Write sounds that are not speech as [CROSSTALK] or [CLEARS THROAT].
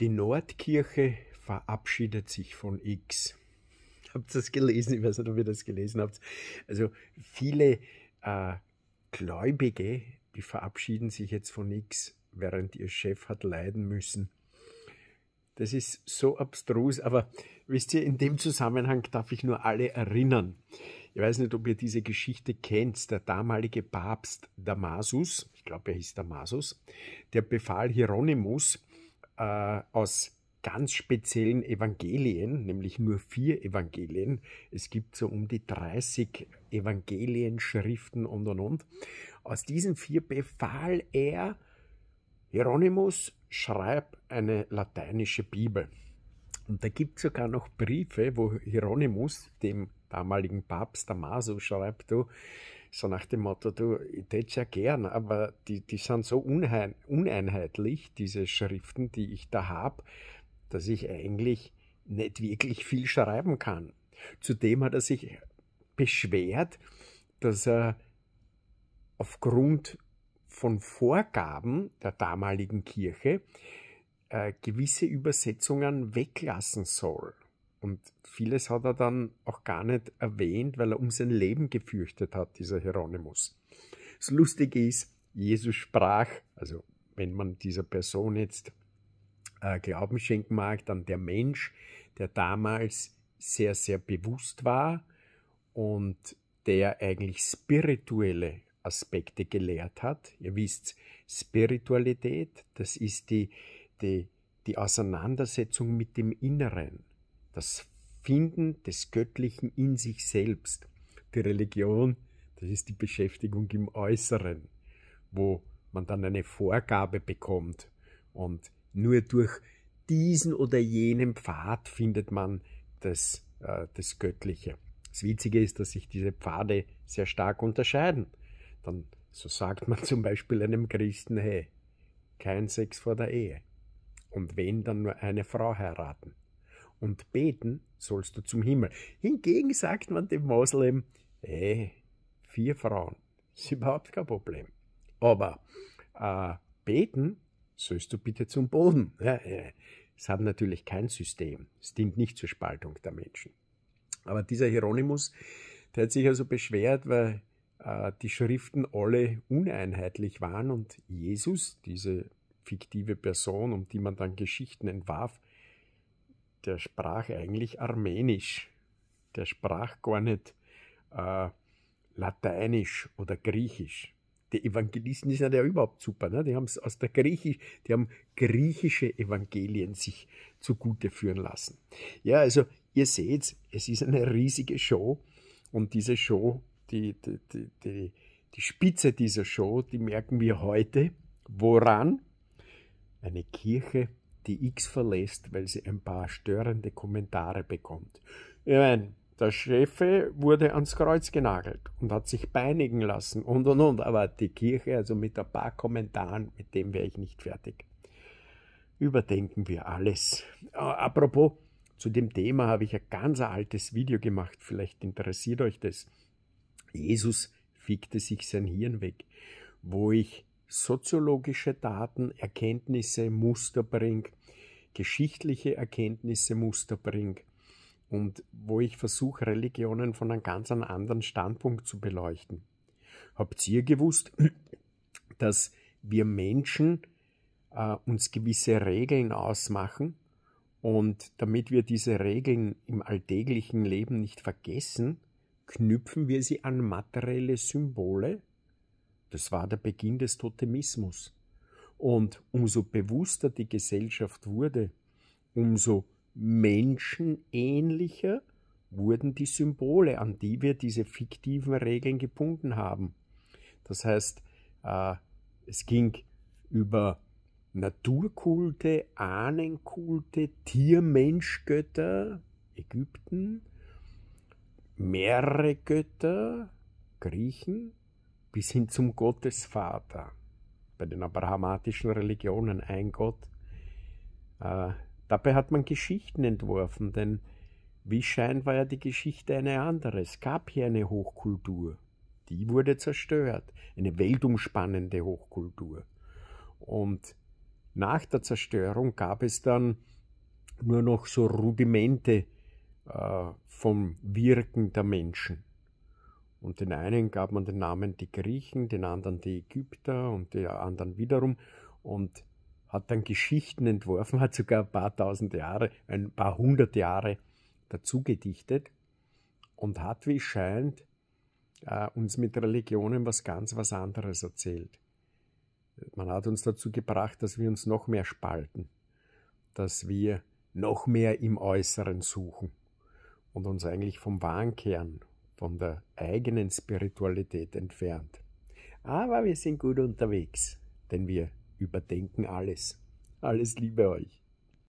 Die Nordkirche verabschiedet sich von X. Habt ihr das gelesen? Ich weiß nicht, ob ihr das gelesen habt. Also viele äh, Gläubige, die verabschieden sich jetzt von X, während ihr Chef hat leiden müssen. Das ist so abstrus, aber wisst ihr, in dem Zusammenhang darf ich nur alle erinnern. Ich weiß nicht, ob ihr diese Geschichte kennt. Der damalige Papst Damasus, ich glaube, er hieß Damasus, der befahl Hieronymus, äh, aus ganz speziellen Evangelien, nämlich nur vier Evangelien. Es gibt so um die 30 Evangelien, Schriften und und und. Aus diesen vier befahl er, Hieronymus, schreib eine lateinische Bibel. Und da gibt es sogar noch Briefe, wo Hieronymus, dem damaligen Papst Damaso, schreibt, du, so nach dem Motto, du, ich täte ja gern, aber die, die sind so unein, uneinheitlich, diese Schriften, die ich da habe, dass ich eigentlich nicht wirklich viel schreiben kann. Zudem hat er sich beschwert, dass er aufgrund von Vorgaben der damaligen Kirche äh, gewisse Übersetzungen weglassen soll. Und vieles hat er dann auch gar nicht erwähnt, weil er um sein Leben gefürchtet hat, dieser Hieronymus. Das Lustige ist, Jesus sprach, also wenn man dieser Person jetzt äh, Glauben schenken mag, dann der Mensch, der damals sehr, sehr bewusst war und der eigentlich spirituelle Aspekte gelehrt hat. Ihr wisst, Spiritualität, das ist die, die, die Auseinandersetzung mit dem Inneren das Finden des Göttlichen in sich selbst. Die Religion, das ist die Beschäftigung im Äußeren, wo man dann eine Vorgabe bekommt und nur durch diesen oder jenen Pfad findet man das, äh, das Göttliche. Das Witzige ist, dass sich diese Pfade sehr stark unterscheiden. Dann, so sagt man [LAUGHS] zum Beispiel einem Christen, hey, kein Sex vor der Ehe. Und wenn, dann nur eine Frau heiraten und beten sollst du zum Himmel. Hingegen sagt man dem Moslem, hey, vier Frauen, ist überhaupt kein Problem. Aber äh, beten sollst du bitte zum Boden. [LAUGHS] Ja, ja. Es hat natürlich kein System. Es dient nicht zur Spaltung der Menschen. Aber dieser Hieronymus, der hat sich also beschwert, weil äh, die Schriften alle uneinheitlich waren und Jesus, diese fiktive Person, um die man dann Geschichten entwarf, der sprach eigentlich Armenisch. Der sprach gar nicht äh, Lateinisch oder Griechisch. Die Evangelisten sind ja überhaupt super. Ne? Die haben es aus der Griechisch, die haben griechische Evangelien sich zugute führen lassen. Ja, also ihr seht, es ist eine riesige Show und diese Show, die, die, die, die, die Spitze dieser Show, die merken wir heute. Woran? Eine Kirche die X verlässt, weil sie ein paar störende Kommentare bekommt. Ich meine, der Chef wurde ans Kreuz genagelt und hat sich peinigen lassen und und und, aber die Kirche, also mit ein paar Kommentaren, mit dem wäre ich nicht fertig. Überdenken wir alles. Apropos, zu dem Thema habe ich ein ganz altes Video gemacht, vielleicht interessiert euch das. Jesus fickte sich sein Hirn weg, wo ich soziologische Daten, Erkenntnisse, Muster bringe, geschichtliche Erkenntnisse, Muster bringe und wo ich versuche, Religionen von einem ganz anderen Standpunkt zu beleuchten. Habt ihr gewusst, [CLEARS THROAT] dass wir Menschen äh, uns gewisse Regeln ausmachen? Und damit wir diese Regeln im alltäglichen Leben nicht vergessen, knüpfen wir sie an materielle Symbole das war der Beginn des Totemismus. Und umso bewusster die Gesellschaft wurde, umso menschenähnlicher wurden die Symbole, an die wir diese fiktiven Regeln gebunden haben. Das heißt, äh, es ging über Naturkulte, Ahnenkulte, Tiermenschgötter, Ägypten, mehrere Götter, Griechen, bis hin zum Gottesvater. Bei den abrahamatischen Religionen ein Gott. Äh, dabei hat man Geschichten entworfen, denn wie scheint war ja die Geschichte eine andere. Es gab hier eine Hochkultur. Die wurde zerstört. Eine weltumspannende Hochkultur. Und nach der Zerstörung gab es dann nur noch so Rudimente äh, vom Wirken der Menschen. Und den einen gab man den Namen die Griechen, den anderen die Ägypter und den anderen wiederum und hat dann Geschichten entworfen, hat sogar ein paar tausend Jahre, ein paar hundert Jahre dazu gedichtet und hat, wie es scheint, äh, uns mit Religionen was ganz was anderes erzählt. Man hat uns dazu gebracht, dass wir uns noch mehr spalten, dass wir noch mehr im Äußeren suchen und uns eigentlich vom wahren Kern, von der eigenen Spiritualität entfernt. Aber wir sind gut unterwegs, denn wir überdenken alles. Alles Liebe euch.